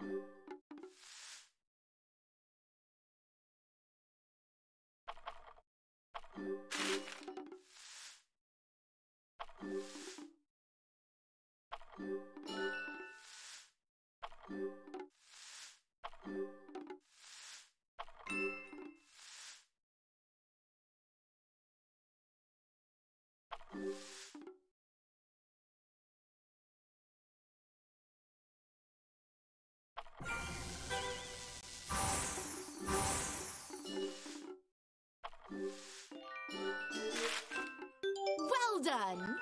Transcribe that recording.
you Well done!